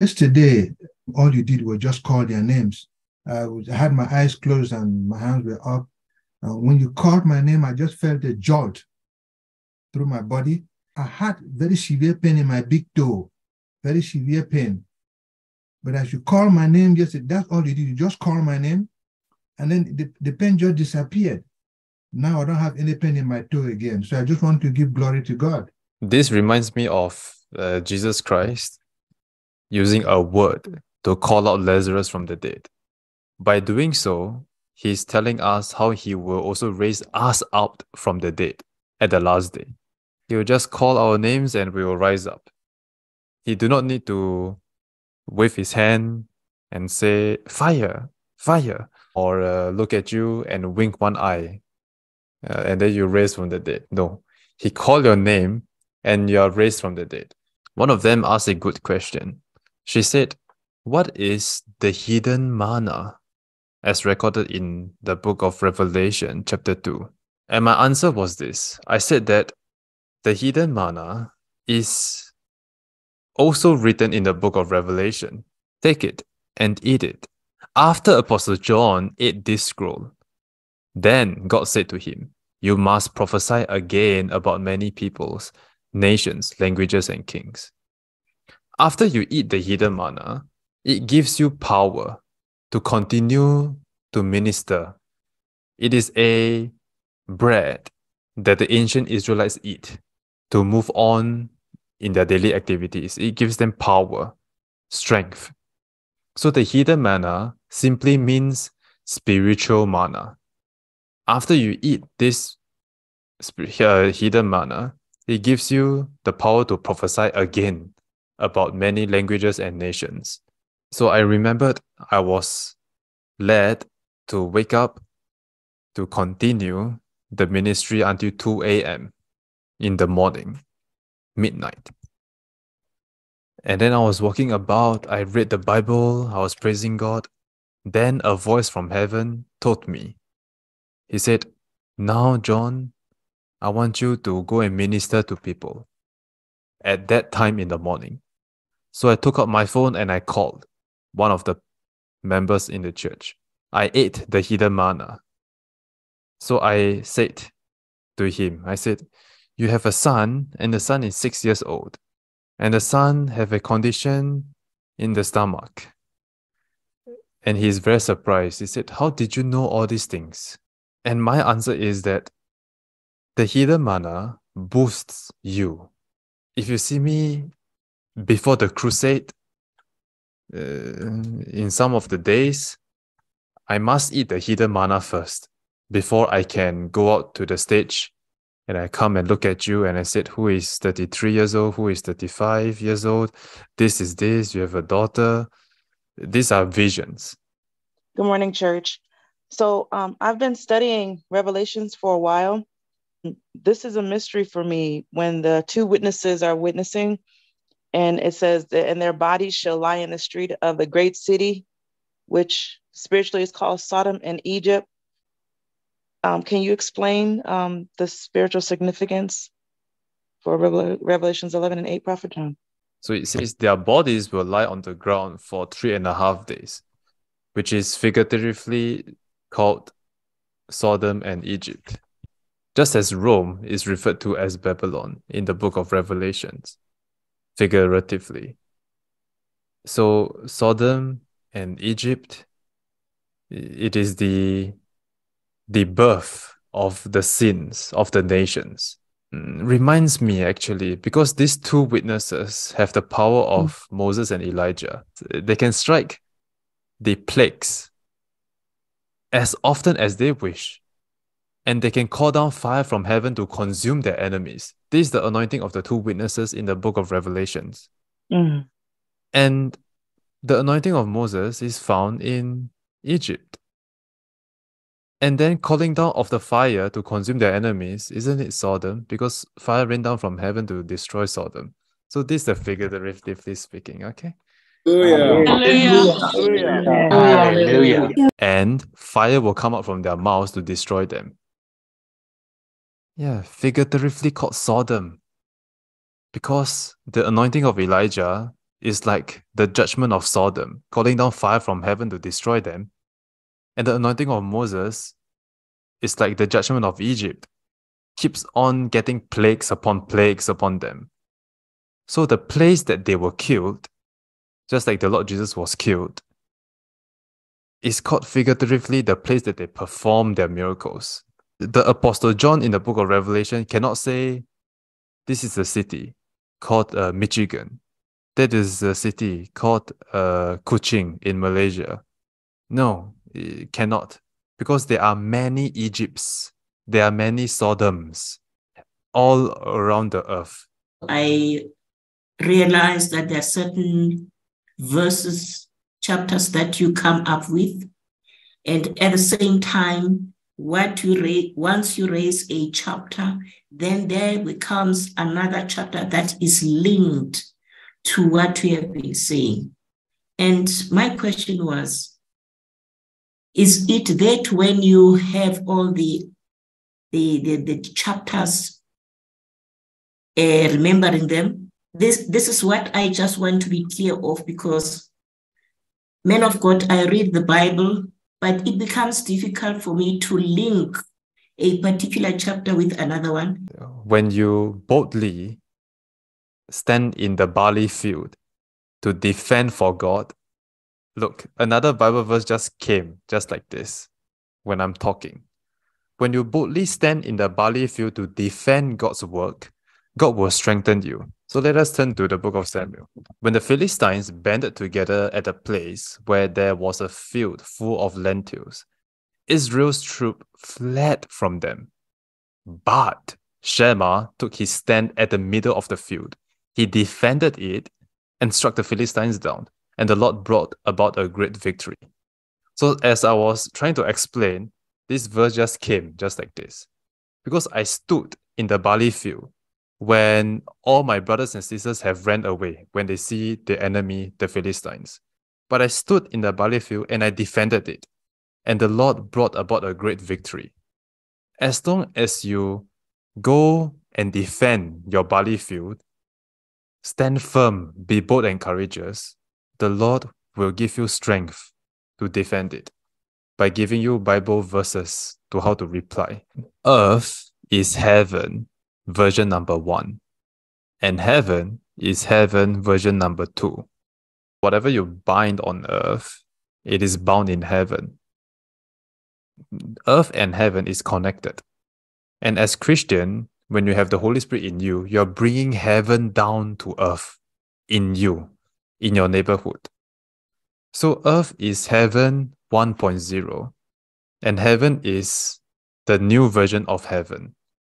Yesterday, all you did was just call their names. I, was, I had my eyes closed and my hands were up. Uh, when you called my name, I just felt a jolt through my body. I had very severe pain in my big toe, very severe pain. But as you call my name, just that's all you did. You just call my name, and then the, the pain just disappeared. Now I don't have any pain in my toe again. So I just want to give glory to God. This reminds me of uh, Jesus Christ using a word to call out Lazarus from the dead. By doing so, he's telling us how he will also raise us up from the dead at the last day. He will just call our names and we will rise up. He do not need to wave his hand and say, fire, fire, or uh, look at you and wink one eye, uh, and then you raise from the dead. No, he called your name and you are raised from the dead. One of them asked a good question. She said, What is the hidden manna? As recorded in the book of Revelation, chapter 2. And my answer was this I said that the hidden manna is also written in the book of Revelation. Take it and eat it. After Apostle John ate this scroll, then God said to him, You must prophesy again about many peoples, nations, languages, and kings. After you eat the hidden manna, it gives you power to continue to minister. It is a bread that the ancient Israelites eat to move on in their daily activities. It gives them power, strength. So the hidden manna simply means spiritual manna. After you eat this uh, hidden manna, it gives you the power to prophesy again about many languages and nations. So I remembered I was led to wake up to continue the ministry until 2 a.m. in the morning, midnight. And then I was walking about, I read the Bible, I was praising God. Then a voice from heaven told me, He said, Now, John, I want you to go and minister to people at that time in the morning. So I took out my phone and I called one of the members in the church. I ate the hidden manna. So I said to him, I said, You have a son, and the son is six years old, and the son have a condition in the stomach. And he's very surprised. He said, How did you know all these things? And my answer is that the hidden manna boosts you. If you see me before the crusade, uh, in some of the days, I must eat the hidden manna first before I can go out to the stage and I come and look at you and I said, Who is 33 years old? Who is 35 years old? This is this. You have a daughter. These are visions. Good morning, church. So um, I've been studying Revelations for a while. This is a mystery for me when the two witnesses are witnessing and it says that, and their bodies shall lie in the street of the great city, which spiritually is called Sodom and Egypt. Um, can you explain um, the spiritual significance for Revelations 11 and 8, Prophet John? So it says their bodies will lie on the ground for three and a half days, which is figuratively called Sodom and Egypt, just as Rome is referred to as Babylon in the book of Revelations figuratively. So Sodom and Egypt, it is the the birth of the sins of the nations. Mm, reminds me actually, because these two witnesses have the power of mm. Moses and Elijah. They can strike the plagues as often as they wish and they can call down fire from heaven to consume their enemies. This is the anointing of the two witnesses in the book of Revelations. Mm. And the anointing of Moses is found in Egypt. And then calling down of the fire to consume their enemies, isn't it Sodom? Because fire rained down from heaven to destroy Sodom. So this is the figuratively speaking, okay? Hallelujah. Hallelujah. Hallelujah. And fire will come out from their mouths to destroy them. Yeah, figuratively called Sodom. Because the anointing of Elijah is like the judgment of Sodom, calling down fire from heaven to destroy them. And the anointing of Moses is like the judgment of Egypt, keeps on getting plagues upon plagues upon them. So the place that they were killed, just like the Lord Jesus was killed, is called figuratively the place that they perform their miracles. The Apostle John in the book of Revelation cannot say, This is a city called uh, Michigan. That is a city called uh, Kuching in Malaysia. No, it cannot. Because there are many Egypts, there are many Sodoms all around the earth. I realize that there are certain verses, chapters that you come up with. And at the same time, what you raise, once you raise a chapter, then there becomes another chapter that is linked to what we have been saying. And my question was, is it that when you have all the the, the, the chapters, uh, remembering them, this, this is what I just want to be clear of because, men of God, I read the Bible, but it becomes difficult for me to link a particular chapter with another one. When you boldly stand in the barley field to defend for God, look, another Bible verse just came just like this when I'm talking. When you boldly stand in the barley field to defend God's work, God will strengthen you. So let us turn to the book of Samuel. When the Philistines banded together at a place where there was a field full of lentils, Israel's troop fled from them. But Shammah took his stand at the middle of the field. He defended it and struck the Philistines down, and the Lord brought about a great victory. So, as I was trying to explain, this verse just came just like this. Because I stood in the barley field when all my brothers and sisters have ran away when they see the enemy, the Philistines. But I stood in the barley field and I defended it, and the Lord brought about a great victory. As long as you go and defend your barley field, stand firm, be bold and courageous, the Lord will give you strength to defend it by giving you Bible verses to how to reply. Earth is heaven, version number one, and heaven is heaven, version number two. Whatever you bind on earth, it is bound in heaven. Earth and heaven is connected. And as Christian, when you have the Holy Spirit in you, you're bringing heaven down to earth in you, in your neighborhood. So earth is heaven 1.0, and heaven is the new version of heaven.